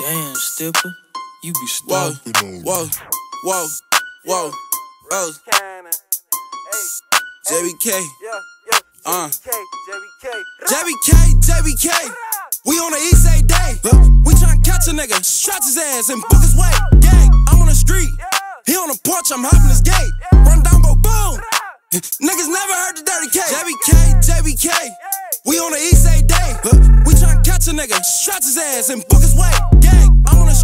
Damn, Stipper, you be stuck. whoa, whoa, whoa, whoa, oh, JBK, uh, JBK, JBK, we on the east side day. We tryna catch a nigga, stretch his ass and book his way. Gang, I'm on the street, he on the porch, I'm hopping his gate. Run down, go boom. Niggas never heard the dirty K. JBK, JBK, we on the east side day. We tryna catch a nigga, stretch his ass and book his way.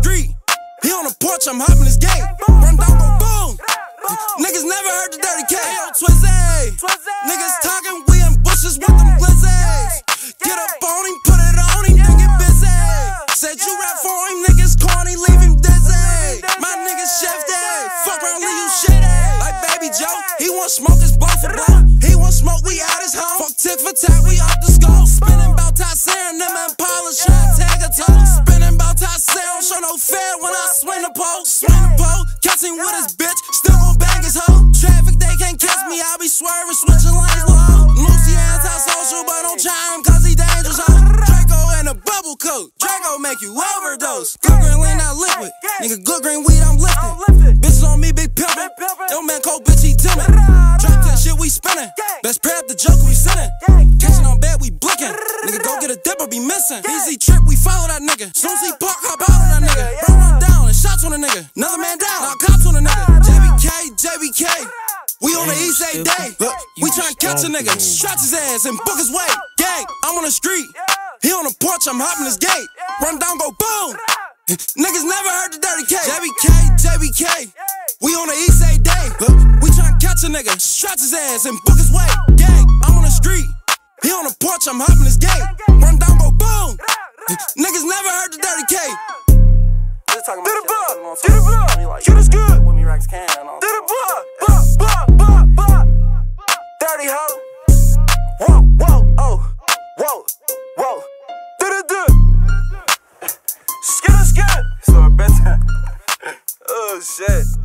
Street, he on the porch, I'm hopping his gate. Run down, go boom. Niggas never heard the dirty K. Yo, Twizzy. Niggas talking, we in bushes with them glizzies. Get up on him, put it on him, then get busy. Said you rap for him, niggas corny, leave him dizzy. My niggas chef day, fuck around, leave you shitty. Like Baby Joe, he want smoke his both for blow. He want smoke, we out his home. Fuck tit for tat, we off the scope. Spinning bout searing them and polish, trying tag a toe. Catching with his bitch, still gon' bang his hoe. Traffic, they can't catch me, I be swerving, switching lanes low. Lucy anti-social, but don't try him cause he dangerous, ho. Draco in a bubble coat, Draco make you overdose. Good green lean out liquid, nigga, good green weed, I'm lifted. Bitches on me, big pimpin'. Yo, man, cold bitch, he timid. Drop that shit, we spinning. Best prep, the joke, we sinning. Catching on bed, we blicking. Nigga, go get a dipper, be missing. Easy trip, we follow that nigga. Soon as he park, hop out on that nigga. Bro, run down and shots on a nigga. Another We on the east side day. We tryna catch a nigga, stretch his ass and book his way. Gang, I'm on the street. He on the porch, I'm hopping his gate. Run down, go boom. Niggas never heard the dirty K. JBK, JBK. We on the east side day. We tryna catch a nigga, stretch his ass and book his way. Gang, I'm on the street. He on the porch, I'm hopping his gate. Run down, go boom. Niggas never heard the dirty K. Get a buck, get a buck, get us good. With me Rex can shit.